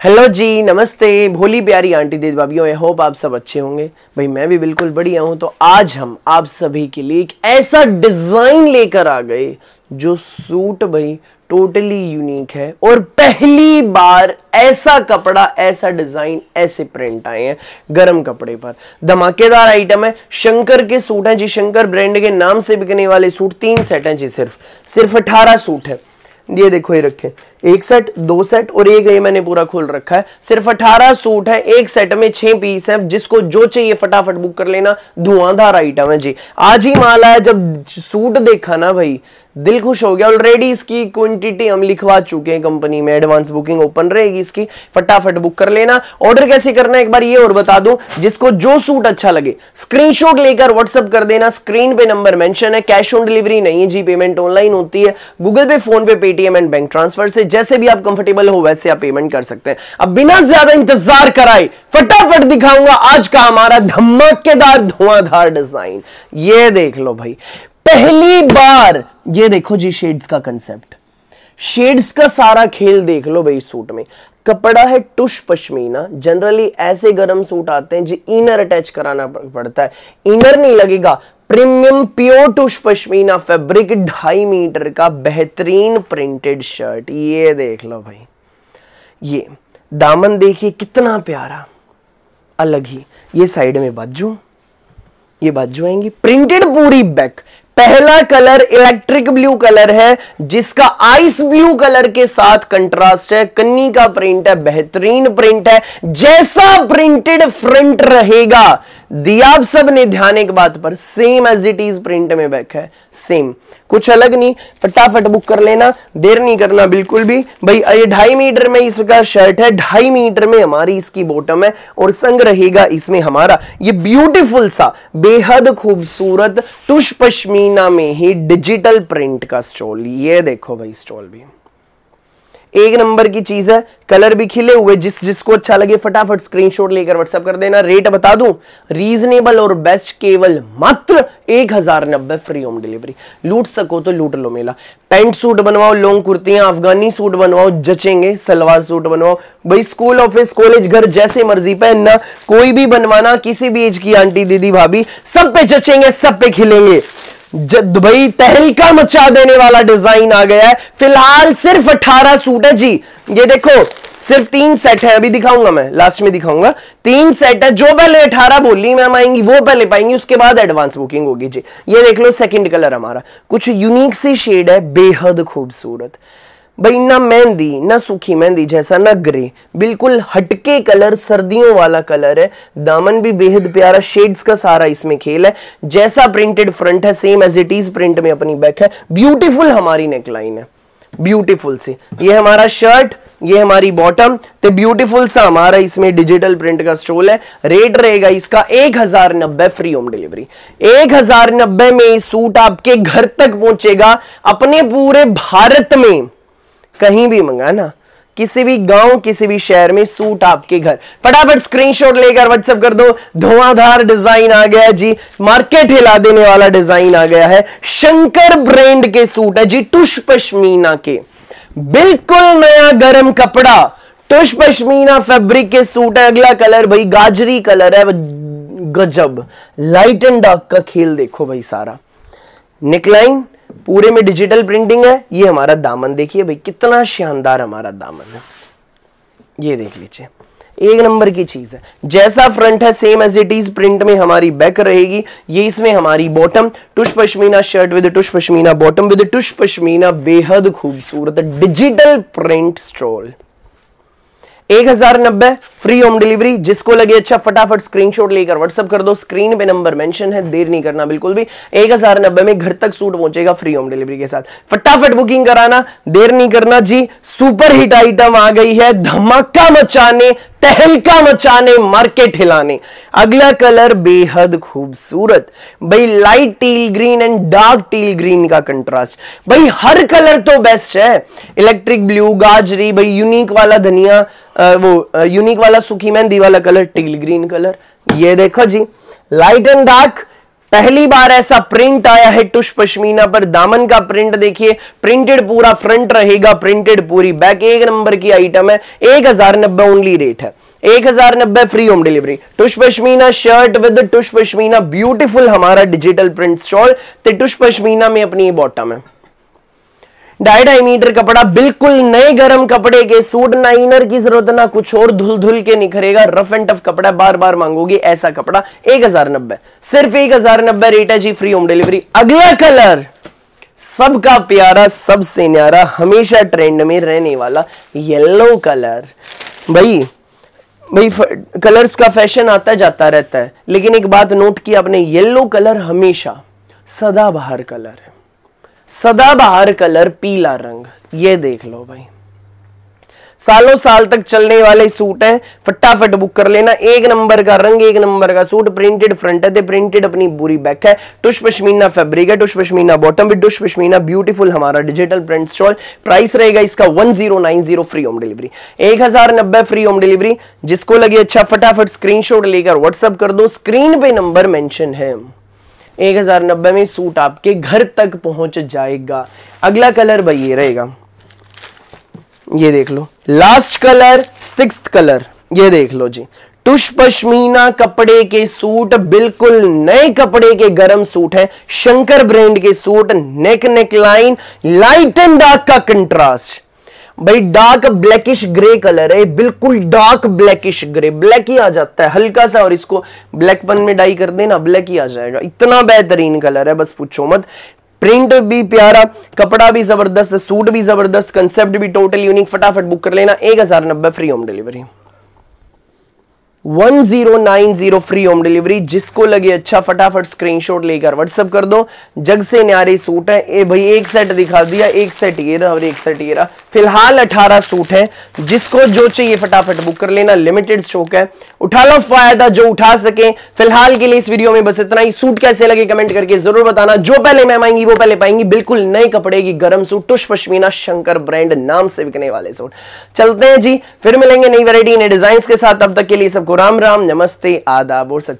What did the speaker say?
Hello जी, नमस्ते। भोली प्यारी आंटी दीदी भाभी आई होप आप सब अच्छे होंगे। भाई, मैं भी बिल्कुल बढ़िया हूँ तो आज हम आप सभी के लिए एक ऐसा डिज़ाइन लेकर आ गए, जो सूट भाई टोटली यूनिक है, और पहली बार ऐसा कपड़ा, ऐसा डिज़ाइन ऐसे प्रिंट आए हैं गरम कपड़े पर। धमाकेदार आइटम है, शंकर के सूट हैं जी, शंकर ब्रांड के नाम से बिकने वाले सूट तीन सेट हैं जी सिर्फ़। सिर्फ़ अठारह सूट है। ये देखो, ये रखे। एक सेट दो सेट और एक ये मैंने पूरा खोल रखा है। सिर्फ़ अठारह सूट है, एक सेट में छह पीस है। जिसको जो चाहिए फटाफट बुक कर लेना। धुआंधार आइटम है जी। आज ही माल आया, जब सूट देखा ना भाई दिल खुश हो गया। ऑलरेडी इसकी क्वांटिटी हम लिखवा चुके हैं कंपनी में। एडवांस बुकिंग ओपन रहेगी इसकी। फटाफट बुक कर लेना। ऑर्डर कैसे करना है एक बार ये और बता दूँ। जिसको जो सूट अच्छा लगे स्क्रीनशॉट लेकर व्हाट्सअप कर देना। स्क्रीन पे नंबर मेंशन है। कैश ऑन डिलीवरी नहीं है जी। पेमेंट ऑनलाइन होती है। गूगल पे फ़ोन पे पेटीएम एंड बैंक ट्रांसफ़र से जैसे भी आप कंफर्टेबल हो, वैसे आप पेमेंट कर सकते हैं। अब बिना ज़्यादा इंतज़ार कराए, फटाफट दिखाऊँगा। आज का हमारा धमाकेदार धुआंधार डिज़ाइन ये देख लो भाई। पहली बार, ये देखो जी शेड्स का कंसेप्ट शेड्स का सारा खेल देख लो भाई सूट में. कपड़ा है टुश पश्मीना. जनरली ऐसे गर्म सूट आते हैं जो इनर अटैच कराना पड़ता है. इनर नहीं लगेगा. Premium pure toosh pashmina fabric ढाई मीटर का बेहतरीन प्रिंटेड शर्ट ये देख लो भाई. ये, दामन देखिए कितना प्यारा. अलग ही. ये साइड में बाजू. ये बाजू आएँगी. प्रिंटेड पूरी बैक पहला कलर इलेक्ट्रिक ब्लू कलर है, जिसका आइस ब्लू कलर के साथ कंट्रास्ट है। कन्नी का प्रिंट है, बेहतरीन प्रिंट है। जैसा प्रिंटेड फ्रंट रहेगा दिया आप सबने ध्यान एक बात पर same as it is print में बैक है सेम कुछ अलग नहीं, फटाफट बुक कर लेना, देर नहीं करना बिल्कुल भी। भाई, ये ढाई मीटर में इसका शर्ट है, ढाई मीटर में हमारी इसकी बॉटम है, और संग रहेगा इसमें हमारा। ये ब्यूटीफुल सा, बेहद खूबसूरत टुश पश्मीना में ही डिजिटल प्रिंट का स्टॉल ये देखो भाई स्टॉल भी। एक नंबर की चीज़ है, कलर भी खिले हुए, जिस जिसको अच्छा लगे फटाफट स्क्रीनशॉट लेकर व्हाट्सएप कर देना। रेट बता दूँ रीजनेबल और बेस्ट केवल मात्र एक हज़ार नब्बे फ्री होम डिलीवरी लूट सको तो लूट लो मेला। पैंट सूट बनवाओ लॉन्ग कुर्तियाँ, अफगानी सूट बनवाओ, जचेंगे, सलवार सूट बनवाओ। भाई स्कूल ऑफ़िस कॉलेज घर जैसे मर्ज़ी, पहनना। कोई भी बनवाना, किसी भी एज की आंटी, दीदी, भाभी, सब पे जचेंगे, सब पे खिलेंगे। दुबई तहलका मचा देने वाला डिज़ाइन आ गया है। फ़िलहाल सिर्फ़ 18 सूट है। जी, ये देखो, सिर्फ़ तीन सेट है। अभी दिखाऊँगा मैं लास्ट में दिखाऊँगा। तीन सेट है, जो पहले अठारह बोली मैम आएँगी, वो पहले पाएँगी, उसके बाद एडवांस बुकिंग होगी। जी, ये देख लो सेकंड कलर हमारा। कुछ यूनिक सी शेड है, बेहद खूबसूरत। भाई, ना मेहंदी, ना सूखी मेहंदी जैसा ना ग्रे बिल्कुल हटके कलर सर्दियों वाला कलर है। दामन भी बेहद प्यारा शेड्स का सारा इसमें खेल है। जैसा प्रिंटेड फ्रंट है same as it is print में अपनी बैक है। ब्यूटीफुल हमारी नेकलाइन है। ब्यूटीफुल सी। ये हमारा शर्ट ये हमारी बॉटम तो ब्यूटीफुल सा हमारा इसमें डिजिटल प्रिंट का स्टोल है। रेट रहेगा इसका एक हज़ार नब्बे फ्री होम डिलीवरी एक हज़ार नब्बे में सूट आपके घर तक पहुंचेगा। अपने पूरे भारत में। कहीं भी मंगाना किसी भी गाँव, किसी भी शहर में सूट आपके घर। फटाफट स्क्रीनशॉट लेकर व्हाट्सएप कर दो। धुआंधार डिज़ाइन आ गया जी। मार्केट हिला देने वाला डिज़ाइन आ गया है। शंकर ब्रांड के सूट है जी, टुश पश्मीना के। बिल्कुल नया गर्म कपड़ा। टुश पश्मीना फैब्रिक के सूट है। अगला कलर भाई गाजरी कलर है। गजब। लाइट एंड डार्क का खेल देखो भाई सारा। निकलाइन पूरे में डिजिटल प्रिंटिंग है, ये हमारा दामन देखिए भाई, कितना शानदार हमारा दामन है। ये देख लीजिए, एक नंबर की चीज़ है। जैसा फ्रंट है same as it is print में हमारी बैक रहेगी। ये इसमें हमारी bottom toosh pashmina shirt with toosh pashmina bottom with toosh pashmina बेहद खूबसूरत डिजिटल प्रिंट स्ट्रोल एक हज़ार नब्बे फ्री होम डिलीवरी जिसको लगे अच्छा फटाफट स्क्रीनशॉट लेकर व्हाट्सअप कर दो। स्क्रीन पे नंबर मेंशन है, देर नहीं करना बिल्कुल भी। एक हज़ार नब्बे में घर तक सूट पहुंचेगा फ्री होम डिलीवरी के साथ। फटाफट बुकिंग कराना, देर नहीं करना जी। सुपर हिट आइटम आ गई है, धमाका मचाने तहलका मचाने मार्केट हिलाने। अगला कलर बेहद खूबसूरत। भाई light teal green and dark teal green का कंट्रास्ट भाई हर कलर तो बेस्ट है। इलेक्ट्रिक ब्लू गाजरी, भाई यूनिक वाला धनिया वो यूनिक वाला सुखी मेहंदी वाला कलर टील ग्रीन कलर ये देखो जी। लाइट एंड डार्क पहली बार ऐसा प्रिंट आया है टुश पश्मीना पर। दामन का प्रिंट देखिए प्रिंटेड पूरा फ्रंट रहेगा प्रिंटेड पूरी बैक एक नंबर की आइटम है, एक हज़ार नब्बे ओनली रेट है। एक हज़ार नब्बे free home delivery toosh pashmina shirt with toosh pashmina beautiful हमारा डिजिटल प्रिंट स्टॉल ते टुश पश्मीना में अपनी बॉटम है। ढाई ढाई मीटर कपड़ा बिल्कुल नए गर्म कपड़े के सूट, ना इनर की ज़रूरत, ना कुछ और धुल धुल के निखरेगा। रफ एंड टफ कपड़ा बार बार मांगोगे ऐसा कपड़ा एक हज़ार नब्बे। सिर्फ़ एक हज़ार नब्बे, रेट है जी फ्री होम डिलीवरी अगला कलर सबका प्यारा, सबसे न्यारा, हमेशा ट्रेंड में रहने वाला येलो कलर भाई भाई कलर्स का फ़ैशन आता जाता रहता है, लेकिन एक बात नोट की आपने येलो कलर हमेशा सदाबहार कलर है। सदाबहार कलर, पीला रंग। ये देख लो भाई। सालों साल तक चलने वाले सूट है। फटाफट बुक कर लेना। एक नंबर का रंग, एक नंबर का सूट। प्रिंटेड फ्रंट है प्रिंटेड अपनी बुरी बैक है। टुश पश्मीना फैब्रिक है toosh pashmina bottom with toosh pashmina beautiful हमारा डिजिटल प्रिंट स्टॉल प्राइस रहेगा इसका one zero nine zero free home delivery एक हज़ार नब्बे फ्री होम डिलीवरी जिसको लगे अच्छा फटाफट स्क्रीनशॉट लेकर व्हाट्सअप कर दो। स्क्रीन पे नंबर मेंशन है। एक हज़ार नब्बे में सूट आपके घर तक पहुँच जाएगा। अगला कलर भाई ये रहेगा। ये देख लो। Last colour six colour. ये देख लो जी। टुश पश्मीना कपड़े के सूट बिल्कुल नए कपड़े के गरम सूट है। शंकर ब्रांड के suit, neck neck line light and dark का कंट्रास्ट। भाई डार्क ब्लैकिश ग्रे कलर है। बिल्कुल डार्क ब्लैकिश ग्रे ब्लैक ही आ जाता है। हल्का सा और इसको ब्लैक पन में डाई कर देना ब्लैक ही आ जाएगा। इतना बेहतरीन कलर है, बस पूछो मत। प्रिंट भी प्यारा, कपड़ा भी ज़बरदस्त सूट भी ज़बरदस्त कंसेप्ट भी टोटल यूनिक फटाफट बुक कर लेना। एक हज़ार नब्बे free home delivery one zero nine zero free home delivery जिसको लगे अच्छा फटाफट स्क्रीनशॉट लेकर व्हाट्सअप कर दो। जग से न्यारे सूट है। ए भाई, एक सेट दिखा दिया, एक सेट ये रहा और एक सेट ये रहा। फ़िलहाल 18 सूट है। जिसको जो चाहिए फटाफट बुक कर लेना। लिमिटेड स्टॉक है। उठा लो फ़ायदा जो उठा सके। फ़िलहाल के लिए इस वीडियो में बस इतना ही। सूट कैसे लगे कमेंट करके ज़रूर बताना। जो पहले मैम आएँगी वो पहले पाएँगी। बिल्कुल नए कपड़े की गर्म सूट टुश पश्मीना शंकर ब्रांड नाम से बिकने वाले सूट चलते हैं जी। फिर मिलेंगे नई वेरायटी नए डिज़ाइन के साथ। तब तक के लिए सबको राम राम नमस्ते आदाब और सत